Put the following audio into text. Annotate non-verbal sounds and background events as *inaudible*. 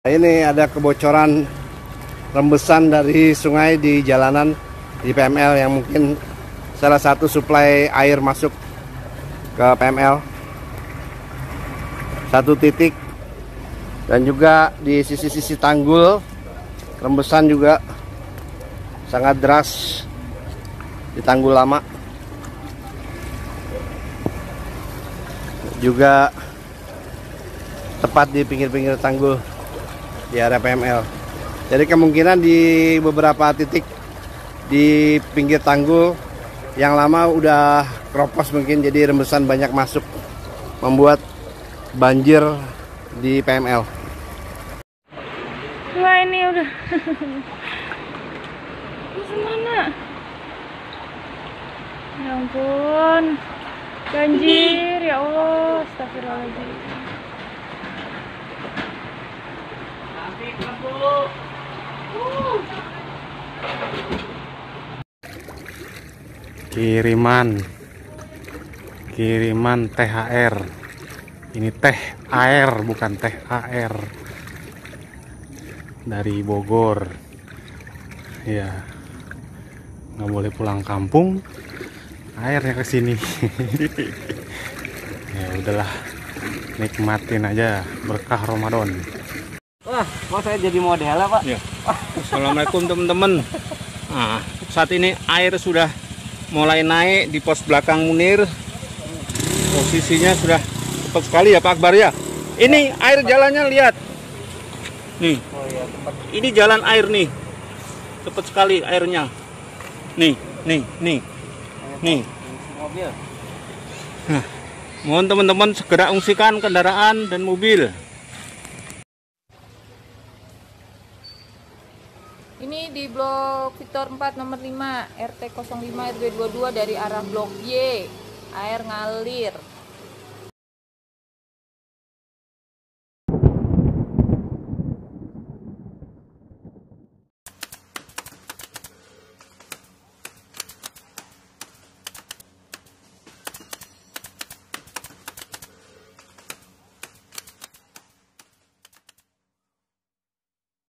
Ini ada kebocoran rembesan dari sungai di jalanan di PML yang mungkin salah satu suplai air masuk ke PML. Satu titik dan juga di sisi-sisi tanggul rembesan juga sangat deras di tanggul lama. Juga tepat di pinggir-pinggir tanggul di area PML. Jadi kemungkinan di beberapa titik di pinggir tanggul yang lama udah kropos mungkin jadi rembesan banyak masuk membuat banjir di PML. Wah ini udah. Ini mana? Ya ampun. Banjir ya Allah. Astagfirullahaladzim. Kiriman. Kiriman THR ini teh air bukan teh air. Dari Bogor. Ya nggak boleh pulang kampung airnya ke sini. *laughs* Ya udahlah nikmatin aja berkah Ramadan Wah, kok saya jadi model pak? Ya. Assalamualaikum teman-teman. Nah, saat ini air sudah mulai naik di pos belakang Munir. Posisinya sudah cepat sekali ya Pak Akbar ya. Ini air jalannya lihat. Nih. Ini jalan air nih. Cepat sekali airnya. Nih, nih, nih. Nih. Nah, mohon teman-teman segera ungsikan kendaraan dan mobil. Di blok Victor 4 nomor 5 RT 05 RW 22 dari arah blok Y. Air ngalir.